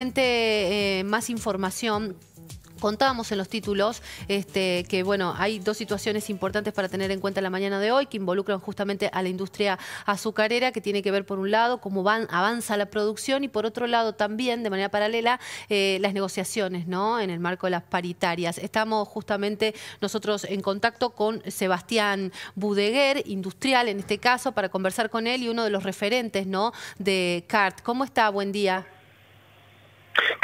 Eh, más información Contábamos en los títulos este, que bueno, hay dos situaciones importantes para tener en cuenta la mañana de hoy que involucran justamente a la industria azucarera que tiene que ver por un lado cómo van, avanza la producción y por otro lado también de manera paralela eh, las negociaciones ¿no? en el marco de las paritarias. Estamos justamente nosotros en contacto con Sebastián Budeguer, industrial en este caso, para conversar con él y uno de los referentes ¿no? de CART. ¿Cómo está? Buen día.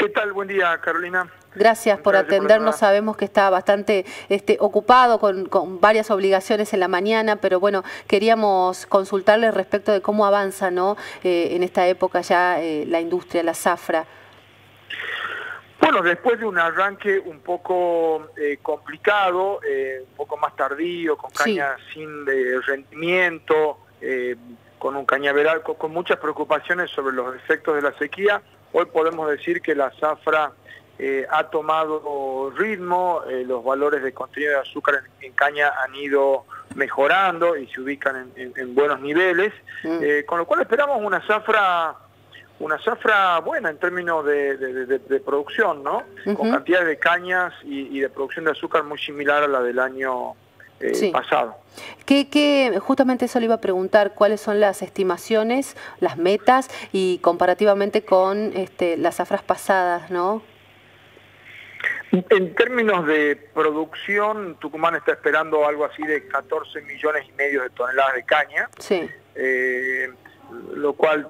¿Qué tal? Buen día, Carolina. Gracias por atendernos. Sabemos que está bastante este, ocupado con, varias obligaciones en la mañana, pero bueno, queríamos consultarle respecto de cómo avanza ¿no? Eh, en esta época ya eh, la industria, la zafra. Bueno, después de un arranque un poco eh, complicado, un poco más tardío, con caña sin rendimiento, con un cañaveral con muchas preocupaciones sobre los efectos de la sequía, Hoy podemos decir que la zafra eh, ha tomado ritmo, eh, los valores de contenido de azúcar en, caña han ido mejorando y se ubican en, buenos niveles, mm. eh, con lo cual esperamos una zafra una zafra buena en términos de, producción, ¿no? Con cantidades de cañas y, de producción de azúcar muy similar a la del año eh, pasado. ¿Qué, justamente eso le iba a preguntar, cuáles son las estimaciones, las metas y comparativamente con este, las zafras pasadas, ¿no? En términos de producción, Tucumán está esperando algo así de 14 millones y medio de toneladas de caña. Sí. Eh, lo cual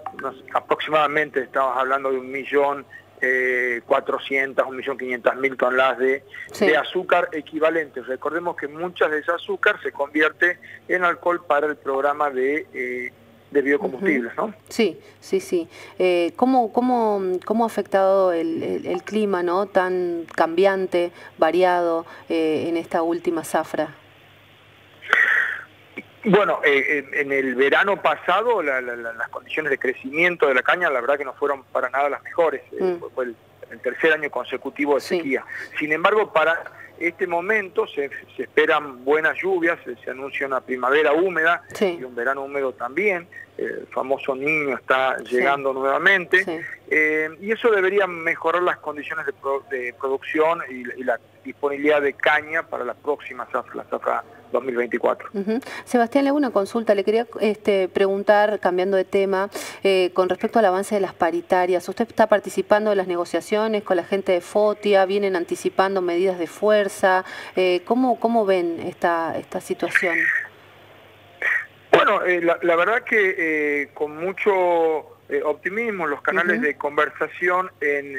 aproximadamente estamos hablando de un millón eh, 400, 1.500.000 toneladas de, de azúcar equivalentes. Recordemos que muchas de ese azúcar se convierte en alcohol para el programa de, eh, de biocombustibles, ¿no? Sí, sí, sí. Eh, ¿cómo, cómo, cómo, ha afectado el, el, clima ¿no? tan cambiante, variado eh, en esta última zafra? Bueno, eh, en el verano pasado las condiciones de crecimiento de la caña la verdad que no fueron para nada las mejores, eh, mm. fue el, tercer año consecutivo de sequía. Sin embargo, para este momento se, esperan buenas lluvias, se, anuncia una primavera húmeda y un verano húmedo también, el famoso niño está llegando nuevamente, eh, y eso debería mejorar las condiciones de, producción y, la disponibilidad de caña para la próxima zafra, la zafra 2024. Sebastián, le hago una consulta. Le quería este, preguntar, cambiando de tema, eh, con respecto al avance de las paritarias. ¿Usted está participando en las negociaciones con la gente de FOTIA? ¿Vienen anticipando medidas de fuerza? Eh, ¿cómo, ¿Cómo ven esta, esta situación? Bueno, eh, la, verdad que con mucho optimismo los canales de conversación en,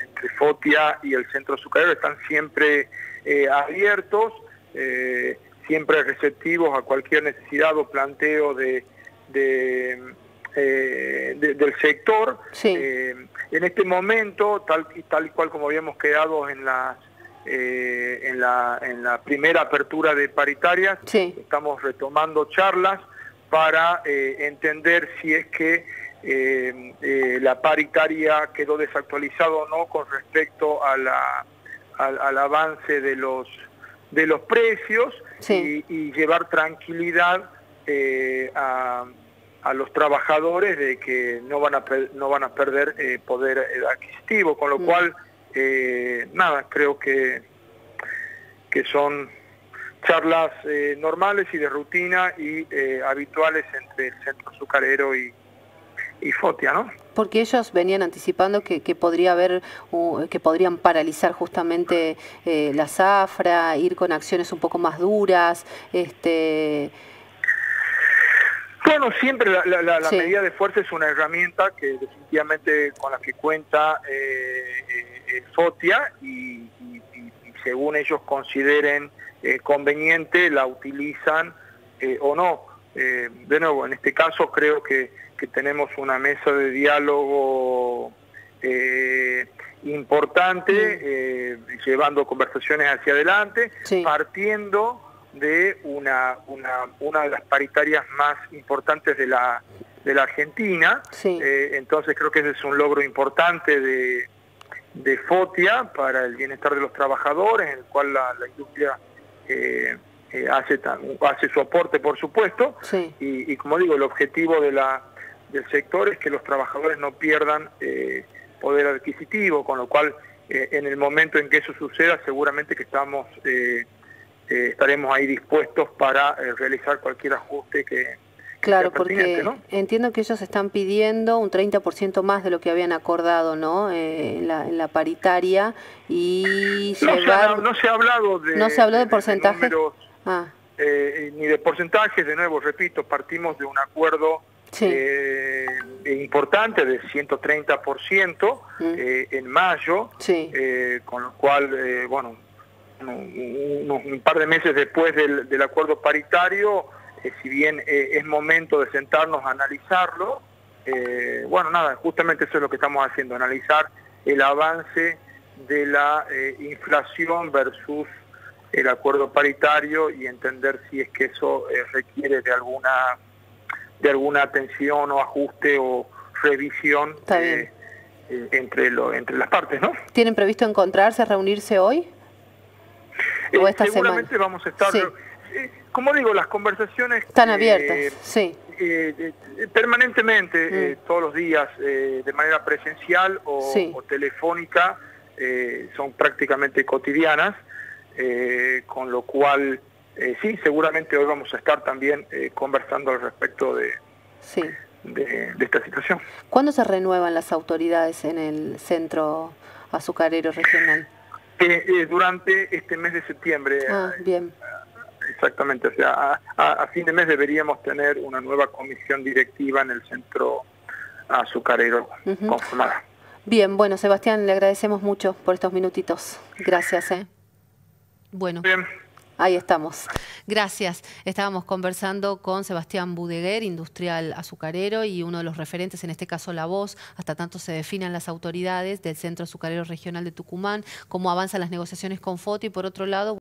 entre FOTIA y el Centro Azucarero están siempre abiertos. Eh, siempre receptivos a cualquier necesidad o planteo de, eh, del sector. Eh, en este momento, tal, tal y cual como habíamos quedado en la, en la, en la primera apertura de paritarias, estamos retomando charlas para entender si es que la paritaria quedó desactualizada o no con respecto a la, al avance de los de los precios y, llevar tranquilidad eh, a, los trabajadores de que no van a, no van a perder eh, poder adquisitivo, con lo mm. cual, eh, nada, creo que, que son charlas normales y de rutina y habituales entre el centro azucarero y, y Fotia, ¿no? Porque ellos venían anticipando que, podría haber, que podrían paralizar justamente eh, la zafra, ir con acciones un poco más duras, este... Bueno, siempre la, medida de fuerza es una herramienta que definitivamente con la que cuenta eh, eh, Fotia y, según ellos consideren conveniente la utilizan o no. De nuevo, en este caso creo que que tenemos una mesa de diálogo eh, importante, eh, llevando conversaciones hacia adelante, partiendo de una, una, de las paritarias más importantes de la, de la Argentina. Eh, entonces creo que ese es un logro importante de, de FOTIA para el bienestar de los trabajadores, en el cual la, industria hace, hace su aporte, por supuesto. Y, y como digo, el objetivo de la del sector es que los trabajadores no pierdan poder adquisitivo, con lo cual en el momento en que eso suceda seguramente que estamos estaremos ahí dispuestos para realizar cualquier ajuste que, Claro, porque entiendo que ellos están pidiendo un 30% más de lo que habían acordado ¿no? Eh, en, la, paritaria y no, se ha, no se ha hablado de, ¿No se habló de, porcentajes? Ah. Eh, ni de porcentajes, de nuevo, repito, partimos de un acuerdo eh, importante de 130% mm. en mayo, con lo cual, bueno, un, par de meses después del, del acuerdo paritario, si bien eh, es momento de sentarnos a analizarlo, eh, bueno, nada, justamente eso es lo que estamos haciendo, analizar el avance de la eh, inflación versus el acuerdo paritario y entender si es que eso requiere de alguna de alguna atención o ajuste o revisión entre lo, entre las partes, ¿no? ¿Tienen previsto encontrarse, reunirse hoy? ¿O esta seguramente vamos a estar como digo, las conversaciones... Están abiertas, sí. Eh, eh, permanentemente, eh, mm. todos los días, de manera presencial o, telefónica, son prácticamente cotidianas, con lo cual, sí, seguramente hoy vamos a estar también conversando al respecto de, de, de, esta situación. ¿Cuándo se renuevan las autoridades en el centro azucarero regional? durante este mes de septiembre. Ah, bien Exactamente, o sea, a, fin de mes deberíamos tener una nueva comisión directiva en el centro azucarero conformada. Bien, bueno, Sebastián, le agradecemos mucho por estos minutitos. Gracias. ¿eh? Bueno. Bien. Ahí estamos. Gracias. Estábamos conversando con Sebastián Budeguer, industrial azucarero y uno de los referentes, en este caso la voz, hasta tanto se definan las autoridades del Centro Azucarero Regional de Tucumán, cómo avanzan las negociaciones con FOTO y por otro lado...